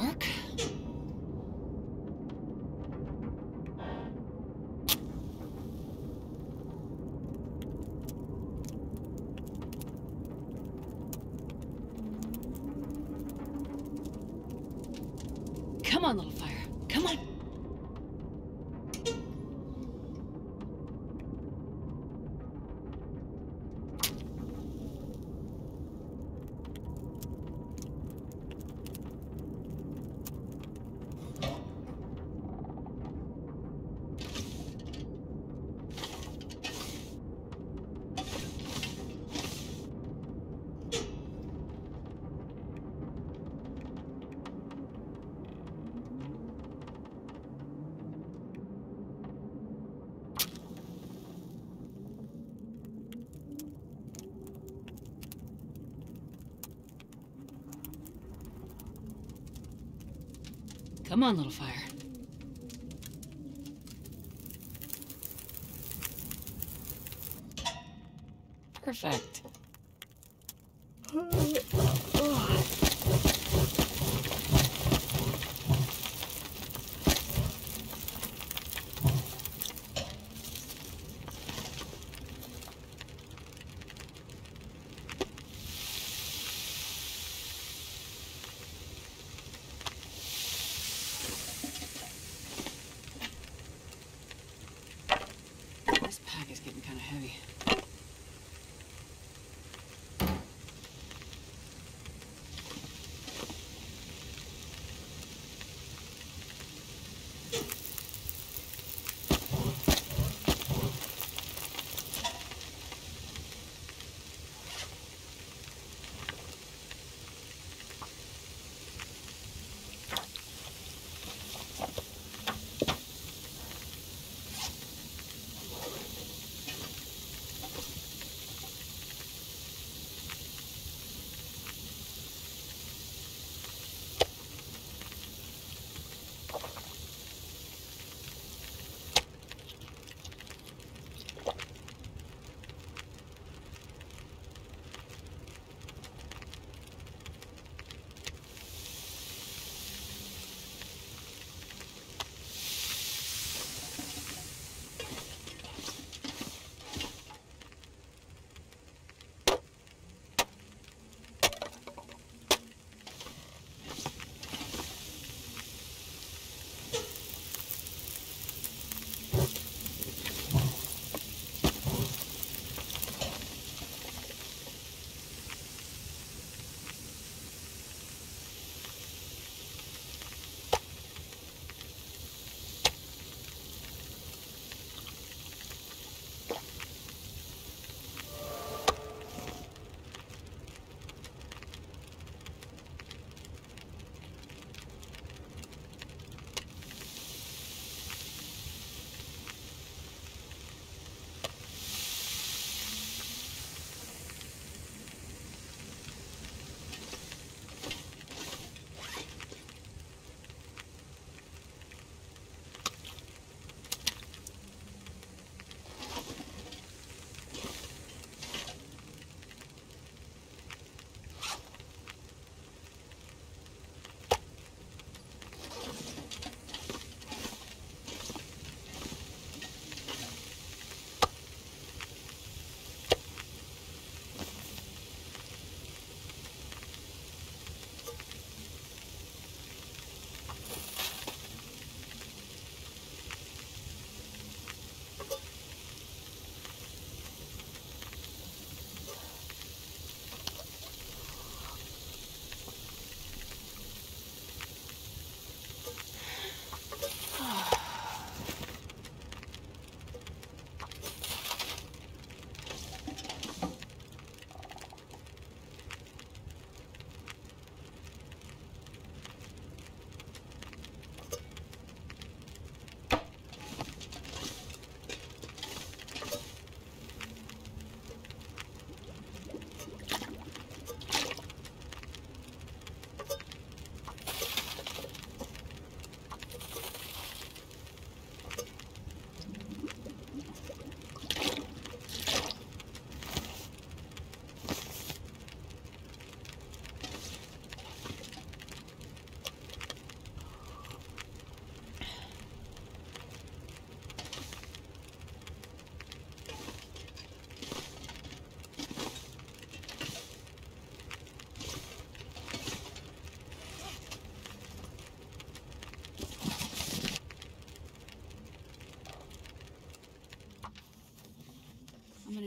Work. Come on, little fire. Come on. Come on, little fire. Perfect. This pack is getting kind of heavy.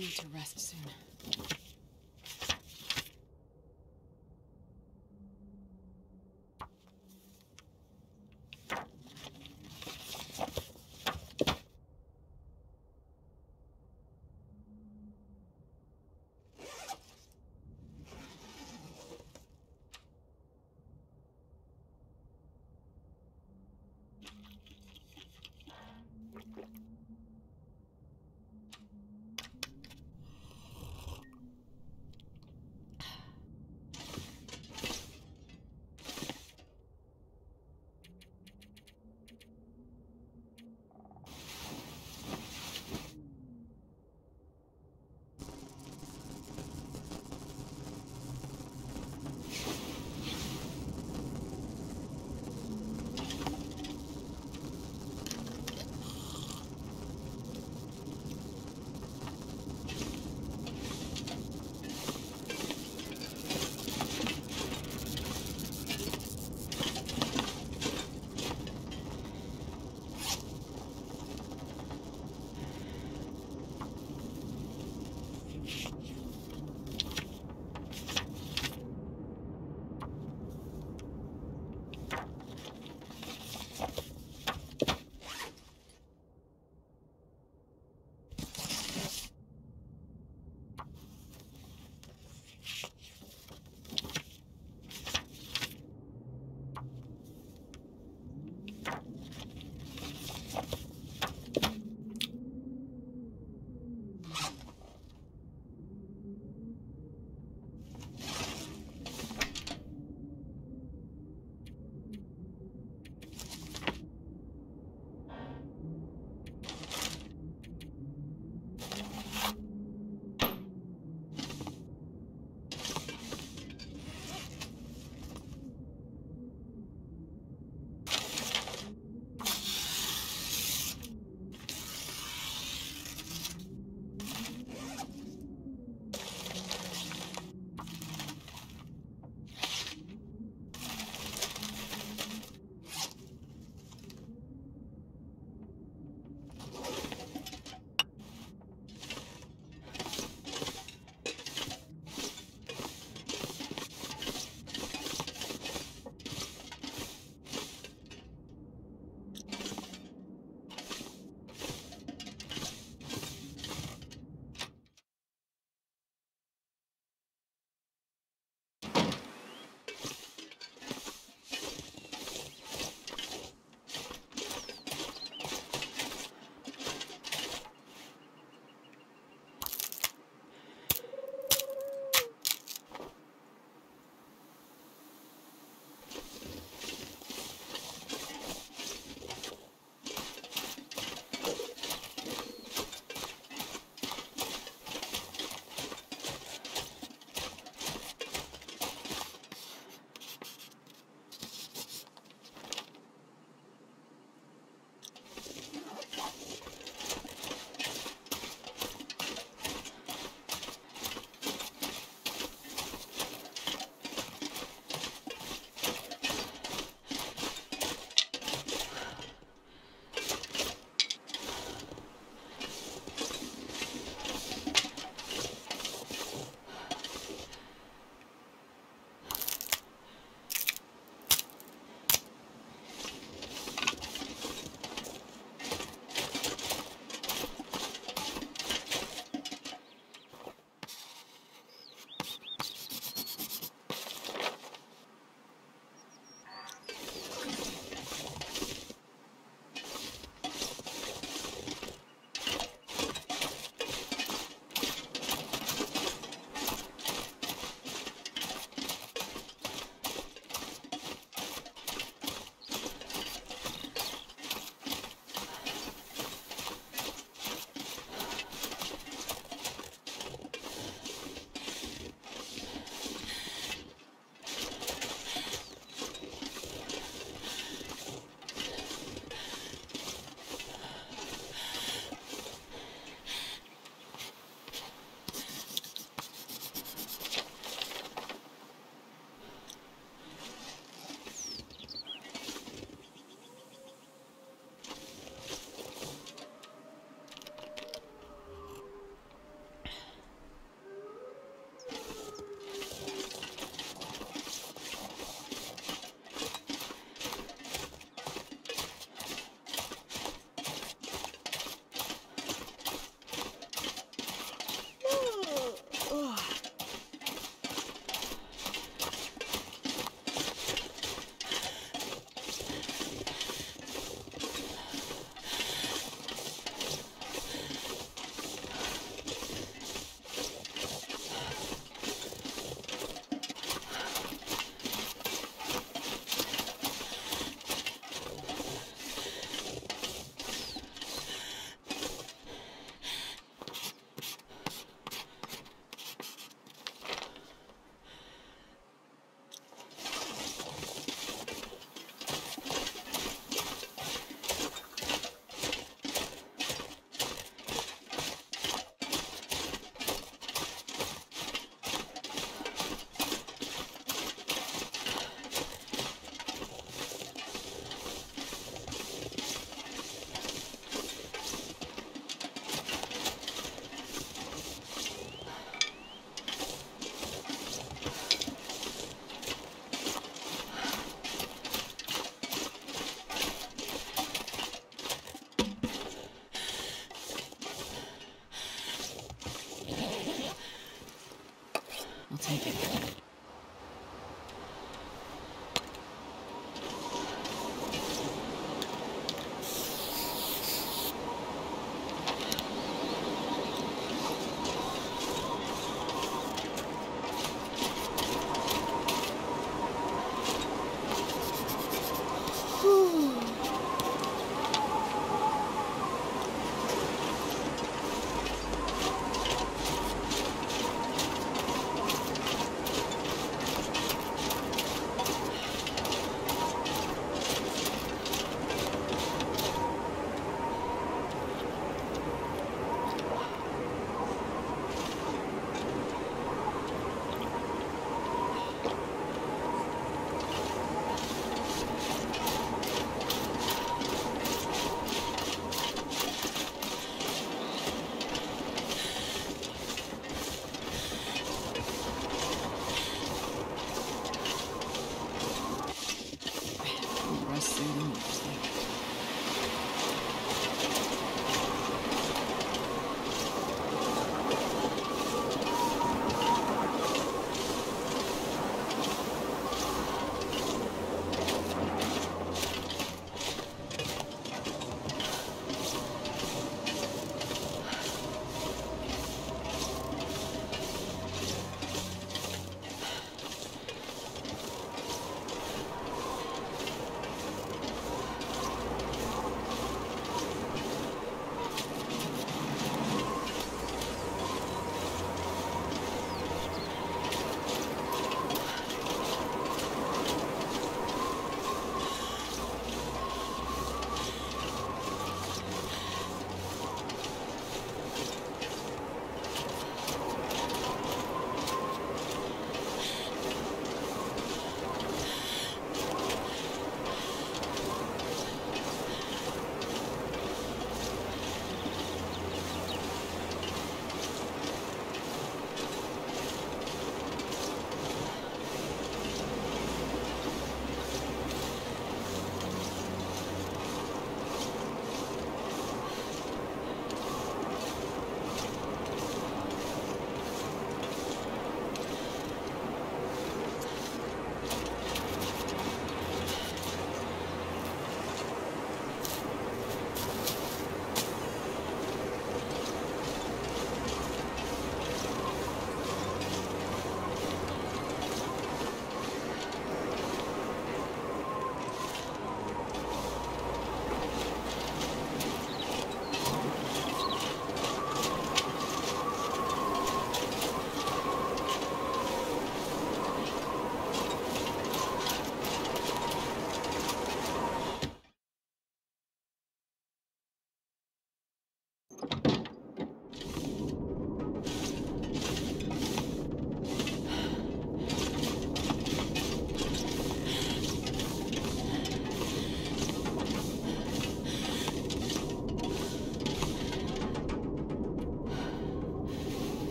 Need to rest soon.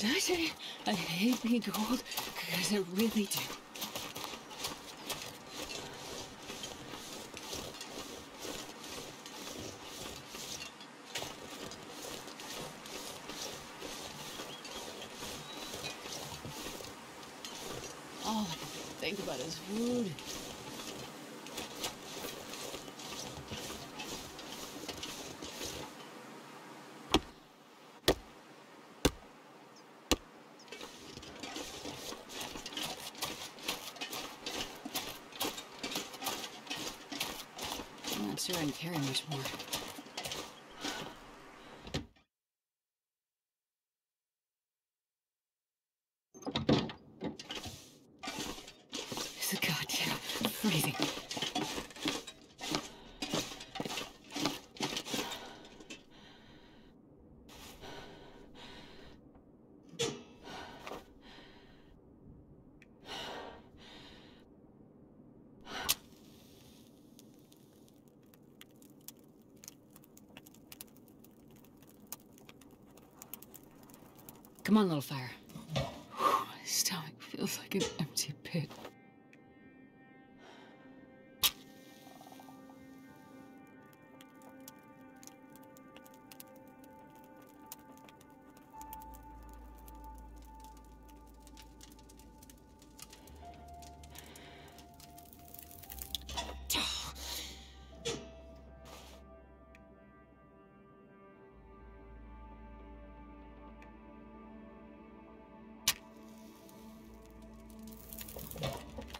Did I say I hate being cold? Because I really do. All I can think about is food. I'm not sure I can carry much more. It's a goddamn freezing. Come on, little fire. My stomach feels like an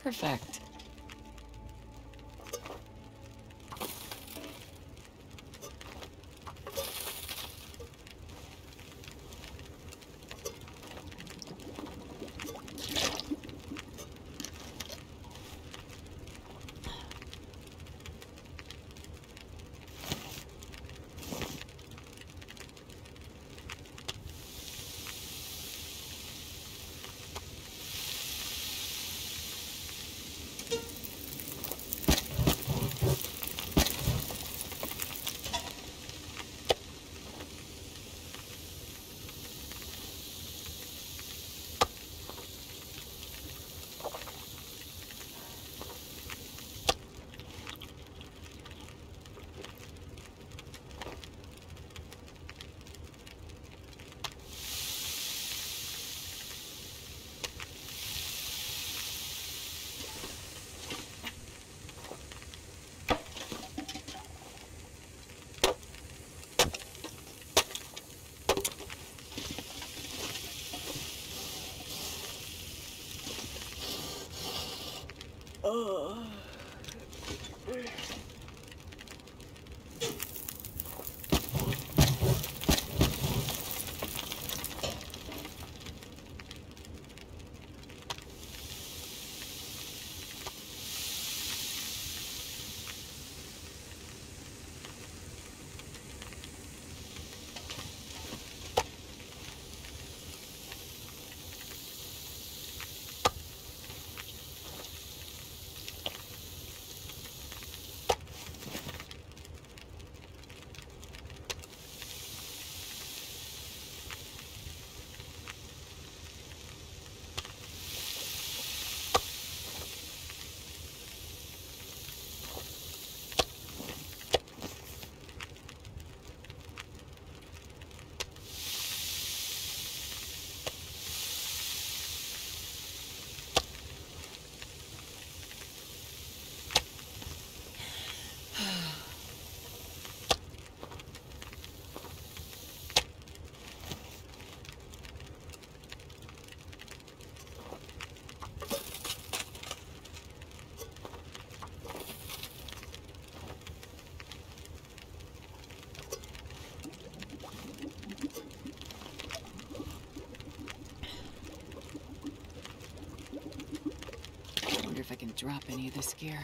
Perfect. Wonder oh, if I can drop any of this gear.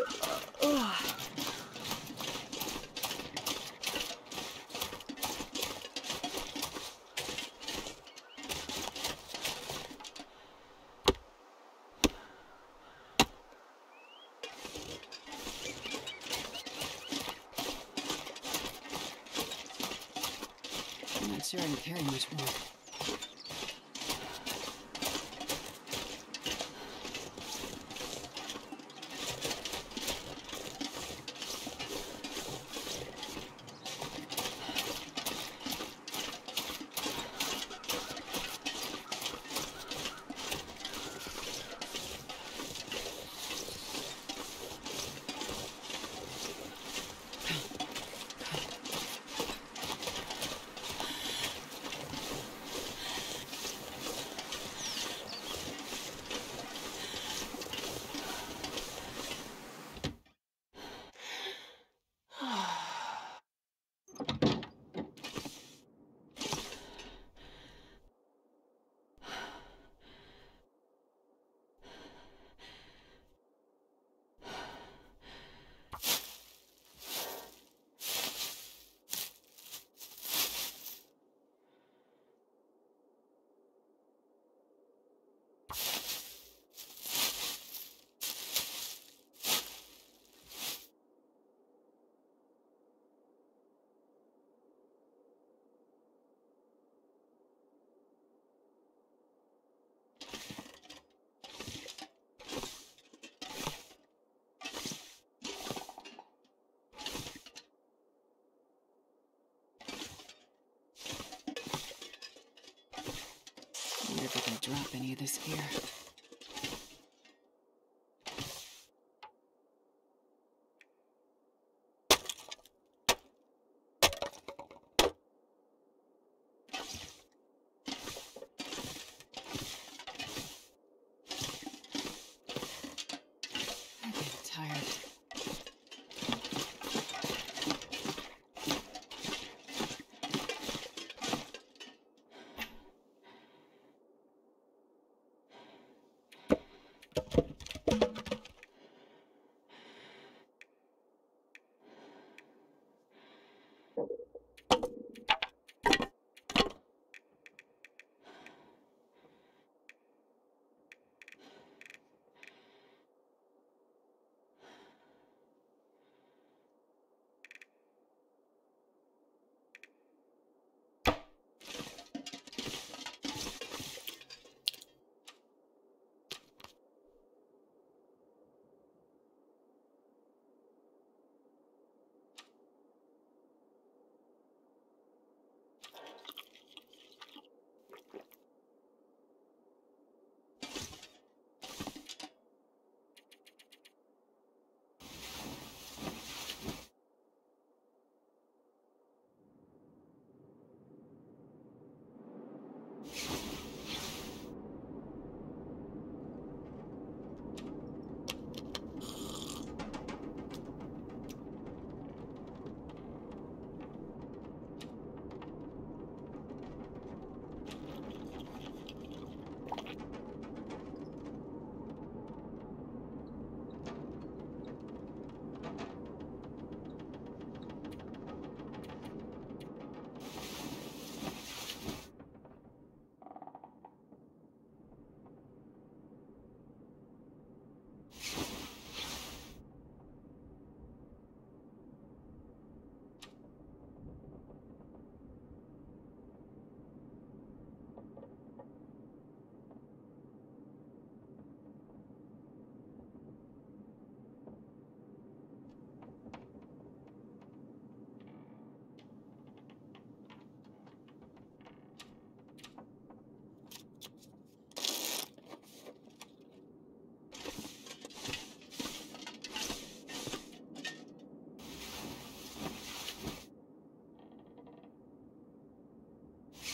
I'm not sure I can carry much more. Drop any of this here.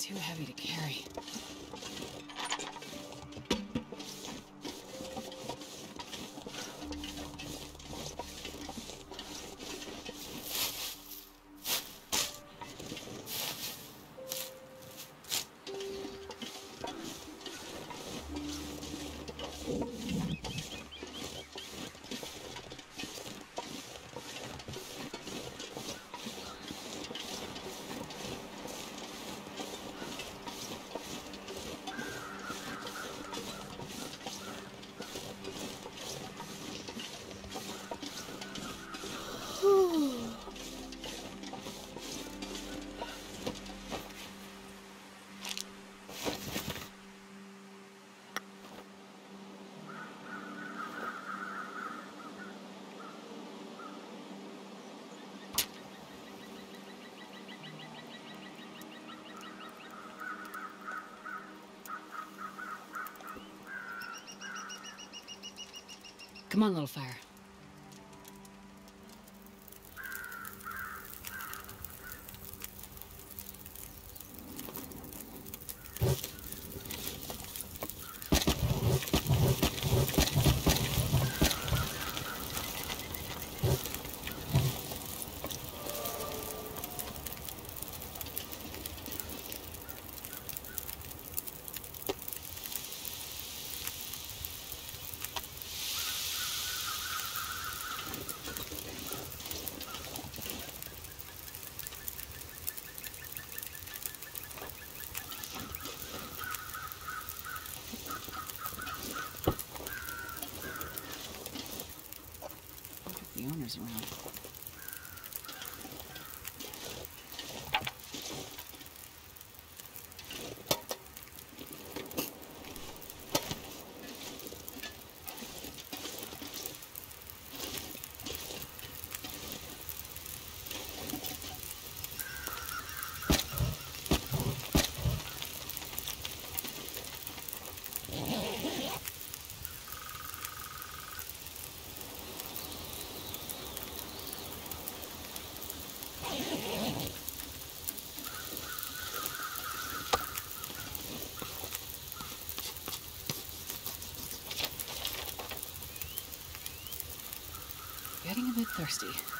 too heavy to carry. Come on, little fire. Getting a bit thirsty.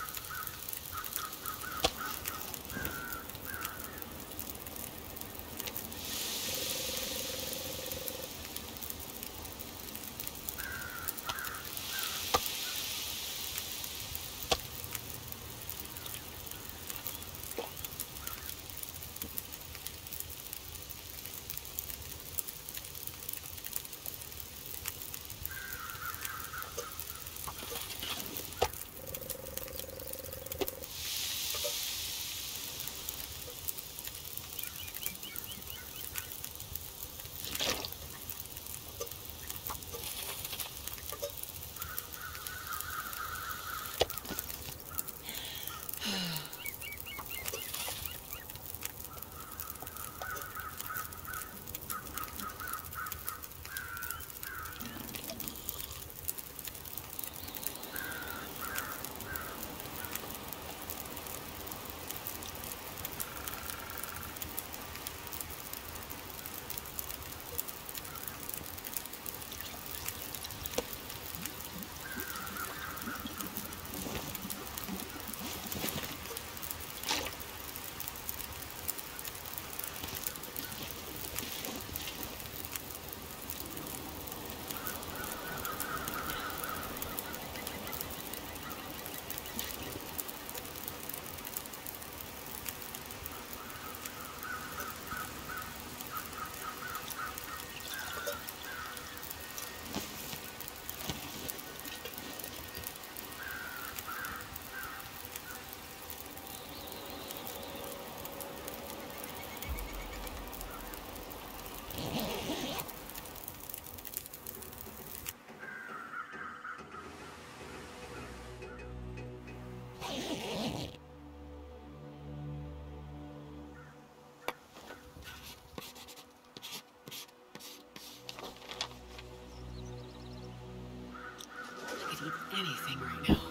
need anything right now.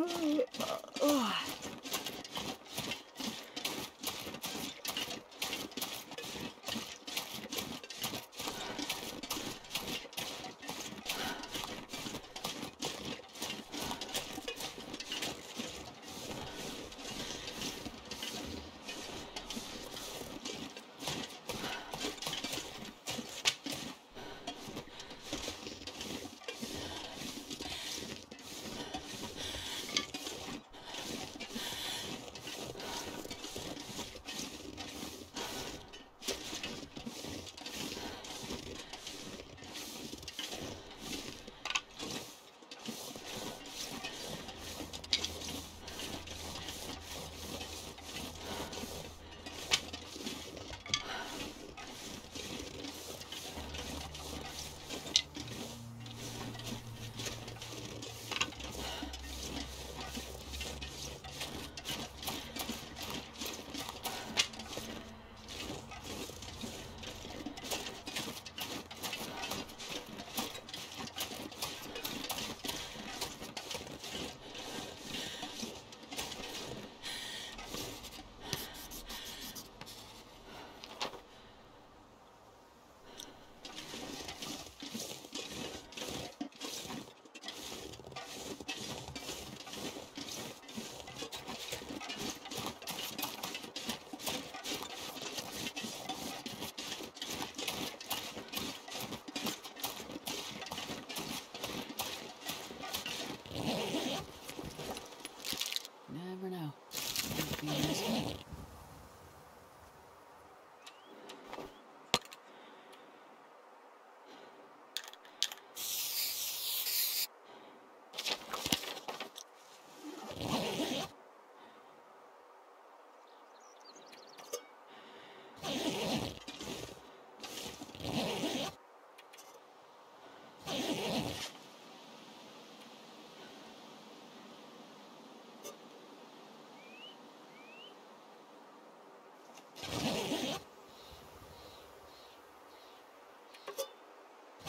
Ой.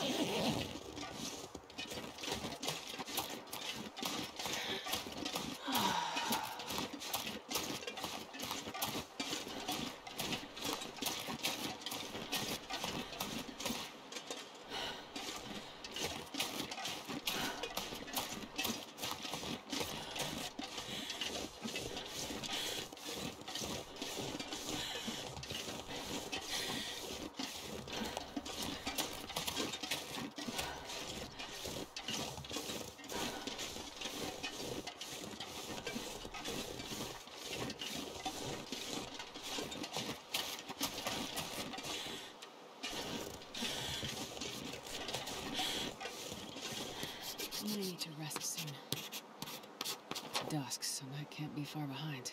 Oh, to rest soon. Dusk, so I can't be far behind.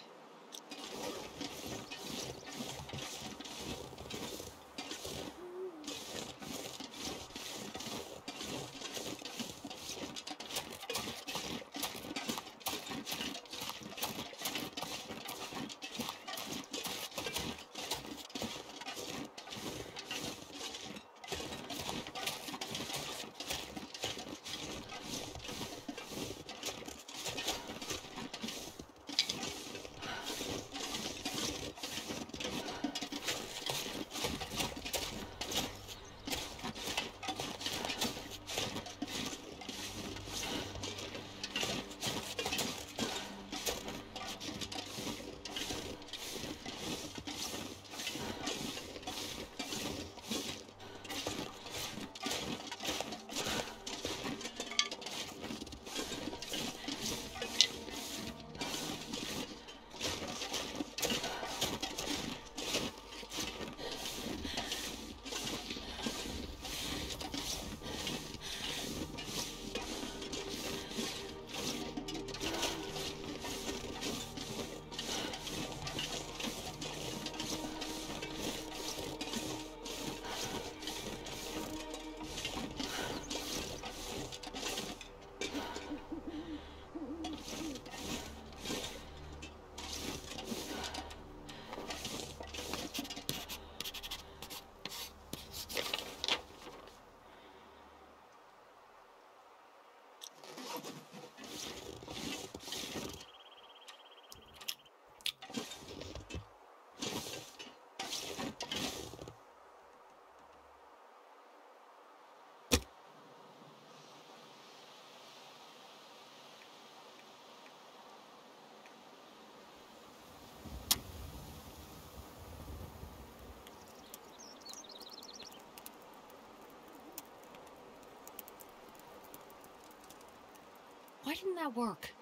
didn't that work?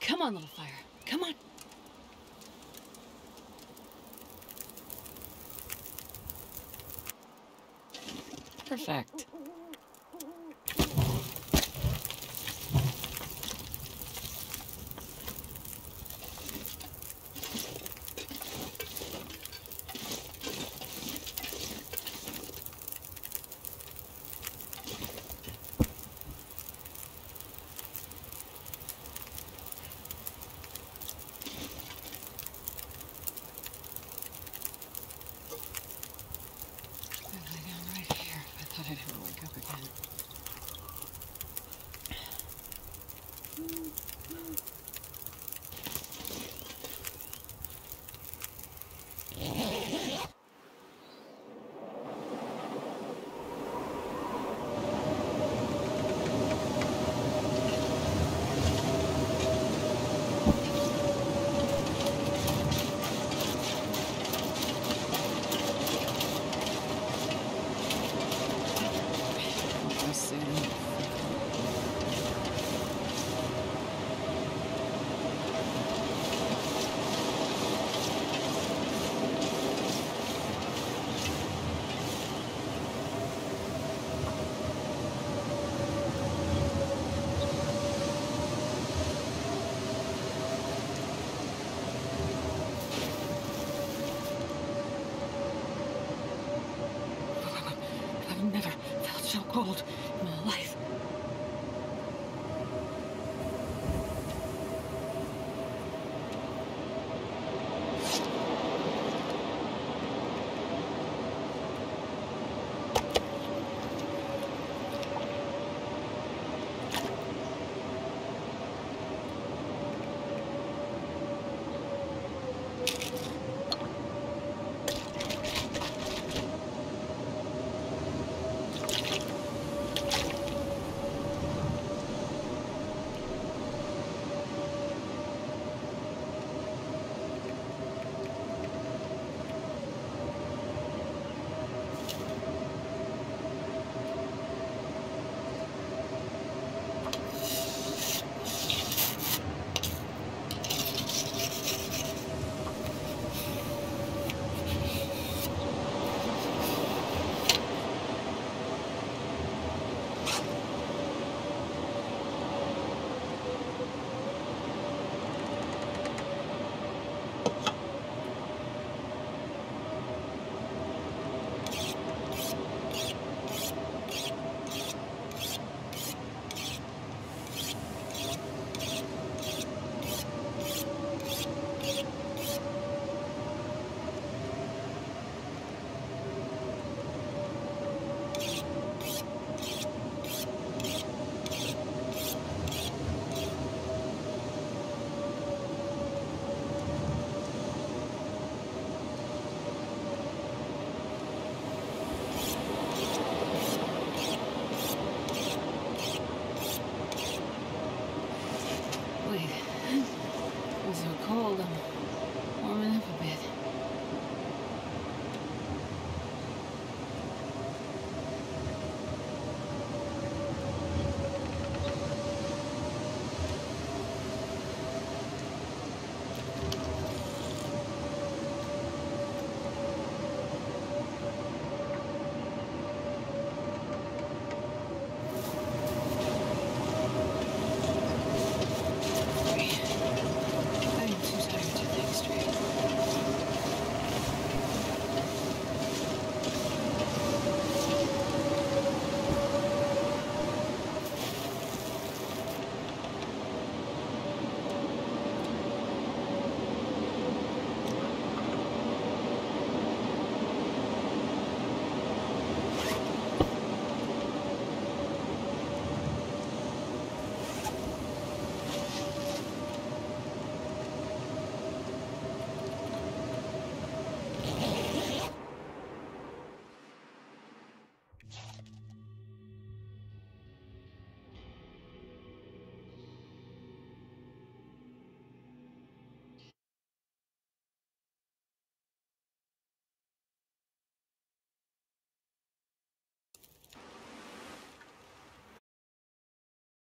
Come on, little fire. Come on. Perfect. はい。